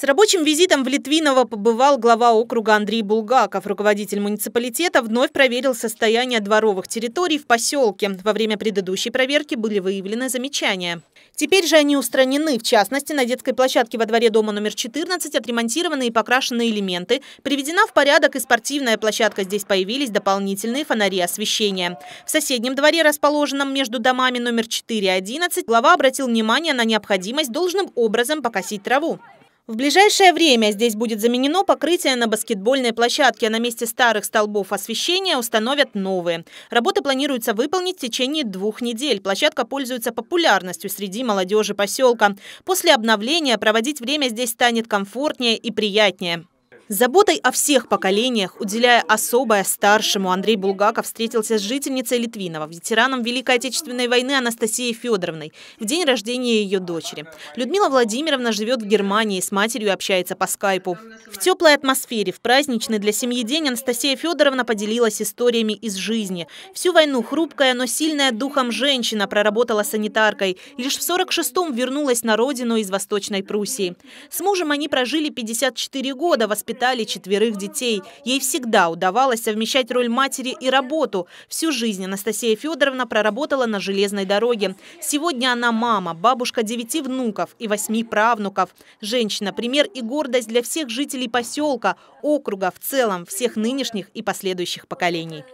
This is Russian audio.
С рабочим визитом в Литвиново побывал глава округа Андрей Булгаков. Руководитель муниципалитета вновь проверил состояние дворовых территорий в поселке. Во время предыдущей проверки были выявлены замечания. Теперь же они устранены. В частности, на детской площадке во дворе дома номер 14 отремонтированы и покрашены элементы. Приведена в порядок и спортивная площадка. Здесь появились дополнительные фонари освещения. В соседнем дворе, расположенном между домами номер 4 и 11, глава обратил внимание на необходимость должным образом покосить траву. В ближайшее время здесь будет заменено покрытие на баскетбольной площадке, а на месте старых столбов освещения установят новые. Работы планируется выполнить в течение двух недель. Площадка пользуется популярностью среди молодежи поселка. После обновления проводить время здесь станет комфортнее и приятнее заботой о всех поколениях, уделяя особое старшему, Андрей Булгаков встретился с жительницей Литвинова, ветераном Великой Отечественной войны Анастасией Федоровной, в день рождения ее дочери. Людмила Владимировна живет в Германии, с матерью общается по скайпу. В теплой атмосфере, в праздничный для семьи день Анастасия Федоровна поделилась историями из жизни. Всю войну хрупкая, но сильная духом женщина проработала санитаркой. Лишь в 46-м вернулась на родину из Восточной Пруссии. С мужем они прожили 54 года, воспитали воспитали четверых детей. Ей всегда удавалось совмещать роль матери и работу. Всю жизнь Анастасия Федоровна проработала на железной дороге. Сегодня она мама, бабушка девяти внуков и восьми правнуков. Женщина – пример и гордость для всех жителей поселка, округа в целом, всех нынешних и последующих поколений.